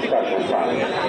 一百块钱